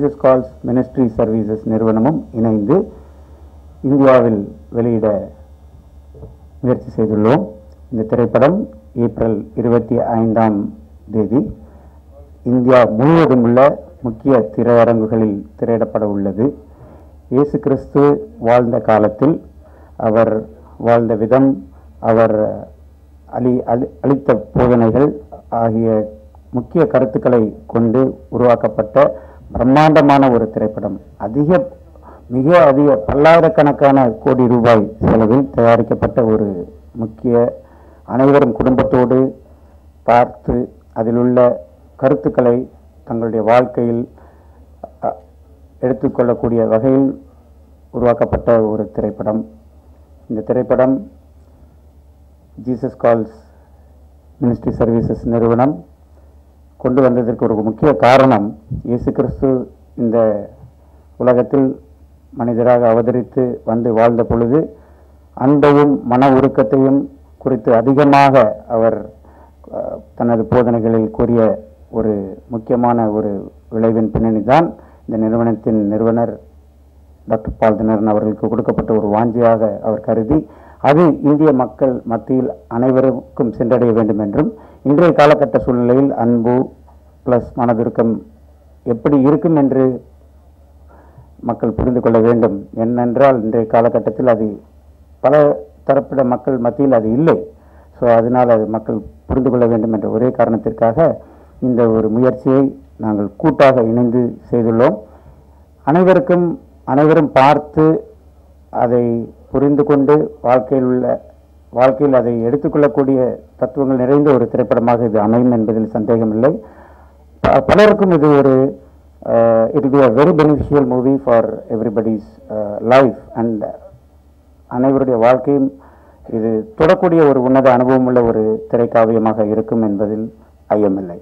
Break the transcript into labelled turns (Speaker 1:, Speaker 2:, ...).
Speaker 1: Calls ministry services நிறுவனமும் இணைந்து இந்தியாவில் வெளியிட முயற்சி செய்துள்ளோம். இந்த திரைப்படம் ஏப்ரல் இருபத்தி ஐந்தாம் தேதி இந்தியா முழுவதும் உள்ள முக்கிய திரையரங்குகளில் திரையிடப்பட உள்ளது. இயேசு கிறிஸ்து வாழ்ந்த காலத்தில் அவர் வாழ்ந்த விதம் அவர் அளி அளி அளித்த போதனைகள் ஆகிய முக்கிய கருத்துக்களை கொண்டு உருவாக்கப்பட்ட பிரம்மாண்டமான ஒரு திரைப்படம். அதிக மிக அதிக பல்லாயிரக்கணக்கான கோடி ரூபாய் செலவில் தயாரிக்கப்பட்ட ஒரு முக்கிய அனைவரும் குடும்பத்தோடு பார்த்து அதில் உள்ள கருத்துக்களை தங்களுடைய வாழ்க்கையில் எடுத்துக்கொள்ளக்கூடிய வகையில் உருவாக்கப்பட்ட ஒரு திரைப்படம். இந்த திரைப்படம் ஜீசஸ் கால்ஸ் மினிஸ்ட்ரி சர்வீசஸ் நிறுவனம். கொண்டு வந்ததற்கு ஒரு முக்கிய காரணம் இயேசு கிறிஸ்து இந்த உலகத்தில் மனிதராக அவதரித்து வந்து வாழ்ந்த பொழுது அன்பையும் மன உருக்கத்தையும் குறித்து அதிகமாக அவர் தனது போதனைகளில் கூறிய ஒரு முக்கியமான ஒரு விளைவின் பின்னணி தான் இந்த நிறுவனத்தின் நிறுவனர் டாக்டர் பால்தினரன் அவர்களுக்கு கொடுக்கப்பட்ட ஒரு வாஞ்சியாக அவர் கருதி அது இந்திய மக்கள் மத்தியில் அனைவருக்கும் சென்றடைய வேண்டும் என்றும் இன்றைய காலகட்ட சூழ்நிலையில் அன்பு ப்ளஸ் மனதுருக்கம் எப்படி இருக்கும் என்று மக்கள் புரிந்து கொள்ள வேண்டும். என்னென்றால் இன்றைய காலகட்டத்தில் அது பல தரப்பிட மக்கள் மத்தியில் அது இல்லை. ஸோ அதனால் அது மக்கள் புரிந்து கொள்ள வேண்டும் என்ற ஒரே காரணத்திற்காக இந்த ஒரு முயற்சியை நாங்கள் கூட்டாக இணைந்து செய்துள்ளோம். அனைவருக்கும் அனைவரும் பார்த்து அதை புரிந்து கொண்டு வாழ்க்கையில் உள்ள வாழ்க்கையில் அதை எடுத்துக்கொள்ளக்கூடிய தத்துவங்கள் நிறைந்த ஒரு திரைப்படமாக இது அமையும் என்பதில் சந்தேகமில்லை. ப- பலருக்கும் இது ஒரு it be a very beneficial movie for everybody's life and அனைவருடைய வாழ்க்கையும் இது தொடக்கூடிய ஒரு உன்னத அனுபவம் உள்ள ஒரு திரைக்காவியமாக இருக்கும் என்பதில் ஐயமில்லை.